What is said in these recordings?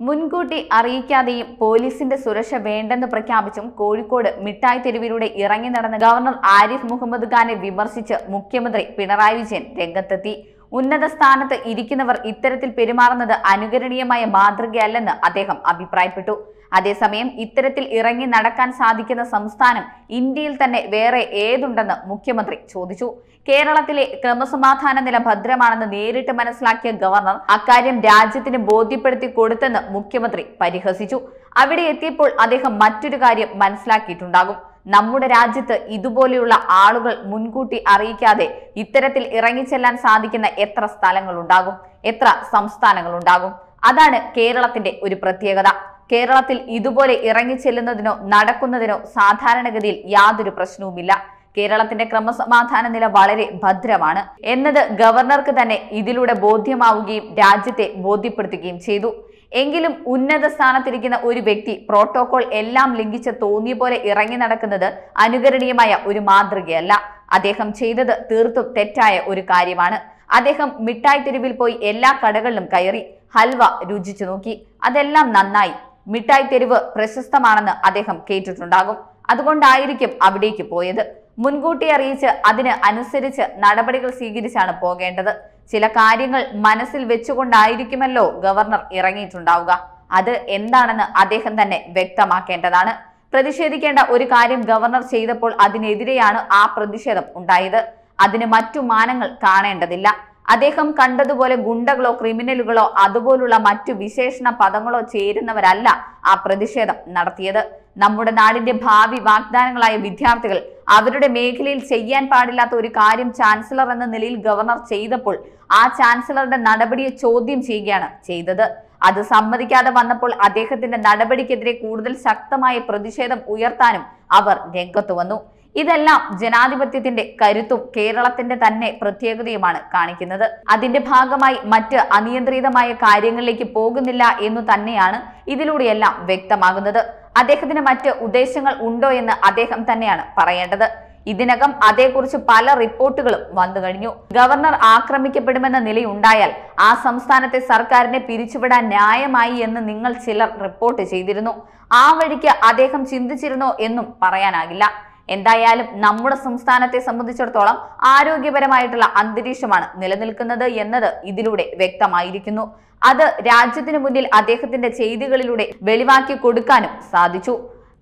മുൻകൂട്ടി അറിയിക്കാതെയും പോലീസിന്റെ സുരക്ഷ വേണ്ടെന്ന് പ്രഖ്യാപിച്ചും കോഴിക്കോട് മിഠായി തെരുവിലൂടെ ഇറങ്ങി നടന്ന ഗവർണർ ആരിഫ് മുഹമ്മദ് ഖാനെ വിമർശിച്ച് മുഖ്യമന്ത്രി പിണറായി വിജയൻ രംഗത്തെത്തി. ഉന്നത സ്ഥാനത്ത് ഇരിക്കുന്നവർ ഇത്തരത്തിൽ പെരുമാറുന്നത് അനുകരണീയമായ മാതൃകയല്ലെന്ന് അദ്ദേഹം അഭിപ്രായപ്പെട്ടു. അതേസമയം ഇത്തരത്തിൽ ഇറങ്ങി നടക്കാൻ സാധിക്കുന്ന സംസ്ഥാനം ഇന്ത്യയിൽ തന്നെ വേറെ ഏതുണ്ടെന്ന് മുഖ്യമന്ത്രി ചോദിച്ചു. കേരളത്തിലെ ക്രമസമാധാന നില ഭദ്രമാണെന്ന് നേരിട്ട് മനസ്സിലാക്കിയ ഗവർണർ അക്കാര്യം രാജ്യത്തിന് ബോധ്യപ്പെടുത്തി കൊടുത്തെന്ന് മുഖ്യമന്ത്രി പരിഹസിച്ചു. അവിടെ എത്തിയപ്പോൾ അദ്ദേഹം മറ്റൊരു കാര്യം മനസ്സിലാക്കിയിട്ടുണ്ടാകും. നമ്മുടെ രാജ്യത്ത് ഇതുപോലെയുള്ള ആളുകൾ മുൻകൂട്ടി അറിയിക്കാതെ ഇത്തരത്തിൽ ഇറങ്ങിച്ചെല്ലാൻ സാധിക്കുന്ന എത്ര സ്ഥലങ്ങളുണ്ടാകും? എത്ര സംസ്ഥാനങ്ങളുണ്ടാകും? അതാണ് കേരളത്തിന്റെ ഒരു പ്രത്യേകത. കേരളത്തിൽ ഇതുപോലെ ഇറങ്ങിച്ചെല്ലുന്നതിനോ നടക്കുന്നതിനോ സാധാരണഗതിയിൽ യാതൊരു പ്രശ്നവുമില്ല. കേരളത്തിന്റെ ക്രമസമാധാന നില വളരെ ഭദ്രമാണ്. എന്നത് ഗവർണർക്ക് തന്നെ ഇതിലൂടെ ബോധ്യമാവുകയും രാജ്യത്തെ ബോധ്യപ്പെടുത്തുകയും ചെയ്തു. എങ്കിലും ഉന്നത സ്ഥാനത്തിരിക്കുന്ന ഒരു വ്യക്തി പ്രോട്ടോകോൾ എല്ലാം ലംഘിച്ച് തോന്നിയ പോലെ ഇറങ്ങി നടക്കുന്നത് അനുകരണീയമായ ഒരു മാതൃകയല്ല. അദ്ദേഹം ചെയ്തത് തീർത്തും തെറ്റായ ഒരു കാര്യമാണ്. അദ്ദേഹം മിഠായി തെരുവിൽ പോയി എല്ലാ കടകളിലും കയറി ഹൽവ രുചിച്ചു നോക്കി. അതെല്ലാം നന്നായി. മിഠായി തെരുവ് പ്രശസ്തമാണെന്ന് അദ്ദേഹം കേട്ടിട്ടുണ്ടാകും. അതുകൊണ്ടായിരിക്കും അവിടേക്ക് പോയത്. മുൻകൂട്ടി അറിയിച്ച് അതിന് അനുസരിച്ച് നടപടികൾ സ്വീകരിച്ചാണ് പോകേണ്ടത്. ചില കാര്യങ്ങൾ മനസ്സിൽ വെച്ചുകൊണ്ടായിരിക്കുമല്ലോ ഗവർണർ ഇറങ്ങിയിട്ടുണ്ടാവുക. അത് എന്താണെന്ന് അദ്ദേഹം തന്നെ വ്യക്തമാക്കേണ്ടതാണ്. പ്രതിഷേധിക്കേണ്ട ഒരു കാര്യം ഗവർണർ ചെയ്തപ്പോൾ അതിനെതിരെയാണ് ആ പ്രതിഷേധം ഉണ്ടായത്. അതിന് മറ്റു മാനങ്ങൾ കാണേണ്ടതില്ല. അദ്ദേഹം കണ്ടതുപോലെ ഗുണ്ടകളോ ക്രിമിനലുകളോ അതുപോലുള്ള മറ്റു വിശേഷണ പദങ്ങളോ ചേരുന്നവരല്ല ആ പ്രതിഷേധം നടത്തിയത്. നമ്മുടെ നാടിന്റെ ഭാവി വാഗ്ദാനങ്ങളായ വിദ്യാർത്ഥികൾ അവരുടെ മേഖലയിൽ ചെയ്യാൻ പാടില്ലാത്ത ഒരു കാര്യം ചാൻസലർ എന്ന നിലയിൽ ഗവർണർ ചെയ്തപ്പോൾ ആ ചാൻസലറുടെ നടപടിയെ ചോദ്യം ചെയ്യുകയാണ് ചെയ്തത്. അത് സമ്മതിക്കാതെ വന്നപ്പോൾ അദ്ദേഹത്തിന്റെ നടപടിക്കെതിരെ കൂടുതൽ ശക്തമായ പ്രതിഷേധം ഉയർത്താനും അവർ രംഗത്തു വന്നു. ഇതെല്ലാം ജനാധിപത്യത്തിന്റെ കരുത്തും കേരളത്തിന്റെ തന്നെ പ്രത്യേകതയുമാണ് കാണിക്കുന്നത്. അതിന്റെ ഭാഗമായി മറ്റ് അനിയന്ത്രിതമായ കാര്യങ്ങളിലേക്ക് പോകുന്നില്ല എന്നു തന്നെയാണ് ഇതിലൂടെയെല്ലാം വ്യക്തമാകുന്നത്. അദ്ദേഹത്തിന് മറ്റ് ഉദ്ദേശങ്ങൾ ഉണ്ടോ എന്ന് അദ്ദേഹം തന്നെയാണ് പറയേണ്ടത്. ഇതിനകം അതേക്കുറിച്ച് പല റിപ്പോർട്ടുകളും വന്നു കഴിഞ്ഞു. ഗവർണർ ആക്രമിക്കപ്പെടുമെന്ന നിലയുണ്ടായാൽ ആ സംസ്ഥാനത്തെ സർക്കാരിനെ പിരിച്ചുവിടാൻ ന്യായമായി എന്ന് നിങ്ങൾ ചിലർ റിപ്പോർട്ട് ചെയ്തിരുന്നു. ആ വഴിക്ക് അദ്ദേഹം ചിന്തിച്ചിരുന്നോ എന്നും പറയാനാകില്ല. എന്തായാലും നമ്മുടെ സംസ്ഥാനത്തെ സംബന്ധിച്ചിടത്തോളം ആരോഗ്യപരമായിട്ടുള്ള അന്തരീക്ഷമാണ് നിലനിൽക്കുന്നത് എന്നത് ഇതിലൂടെ വ്യക്തമായിരിക്കുന്നു. അത് രാജ്യത്തിനു മുന്നിൽ അദ്ദേഹത്തിന്റെ ചെയ്തികളിലൂടെ വെളിവാക്കി കൊടുക്കാനും സാധിച്ചു.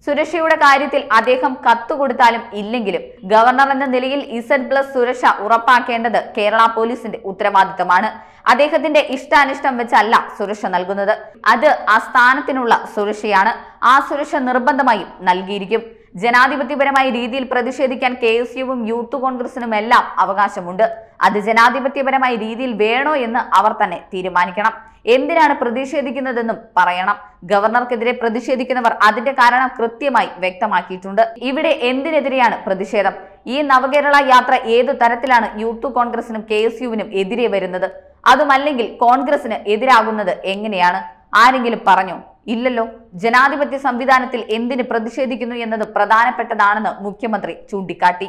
സുരക്ഷയുടെ കാര്യത്തിൽ അദ്ദേഹം കത്തു കൊടുത്താലും ഇല്ലെങ്കിലും ഗവർണർ എന്ന നിലയിൽ ഇസഡ് പ്ലസ് സുരക്ഷ ഉറപ്പാക്കേണ്ടത് കേരള പോലീസിന്റെ ഉത്തരവാദിത്തമാണ്. അദ്ദേഹത്തിന്റെ ഇഷ്ടാനിഷ്ടം വെച്ചല്ല സുരക്ഷ നൽകുന്നത്. അത് ആ സ്ഥാനത്തിനുള്ള സുരക്ഷയാണ്. ആ സുരക്ഷ നിർബന്ധമായും നൽകിയിരിക്കും. ജനാധിപത്യപരമായ രീതിയിൽ പ്രതിഷേധിക്കാൻ കെ എസ് യുവും യൂത്ത് കോൺഗ്രസിനും എല്ലാം അവകാശമുണ്ട്. അത് ജനാധിപത്യപരമായ രീതിയിൽ വേണോ എന്ന് അവർ തന്നെ തീരുമാനിക്കണം. എന്തിനാണ് പ്രതിഷേധിക്കുന്നതെന്നും പറയണം. ഗവർണർക്കെതിരെ പ്രതിഷേധിക്കുന്നവർ അതിന്റെ കാരണം കൃത്യമായി വ്യക്തമാക്കിയിട്ടുണ്ട്. ഇവിടെ എന്തിനെതിരെയാണ് പ്രതിഷേധം? ഈ നവകേരള യാത്ര ഏതു തരത്തിലാണ് യൂത്ത് കോൺഗ്രസിനും കെ എസ് യുവിനും എതിരെ വരുന്നത്? അതുമല്ലെങ്കിൽ കോൺഗ്രസിന് എതിരാകുന്നത് എങ്ങനെയാണ്? ആരെങ്കിലും പറഞ്ഞോ? ഇല്ലല്ലോ. ജനാധിപത്യ സംവിധാനത്തിൽ എന്തിന് പ്രതിഷേധിക്കുന്നു എന്നത് പ്രധാനപ്പെട്ടതാണെന്ന് മുഖ്യമന്ത്രി ചൂണ്ടിക്കാട്ടി.